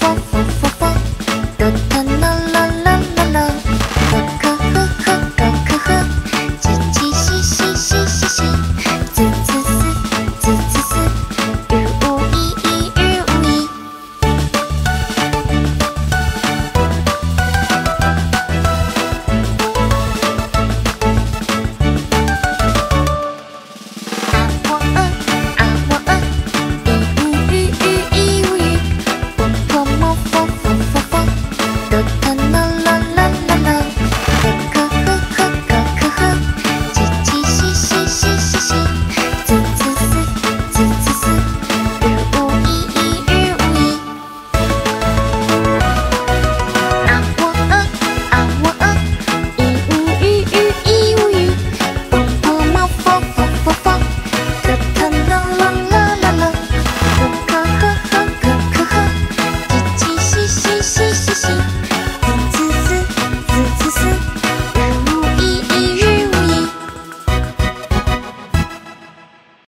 啵啵啵啵，哒哒啦，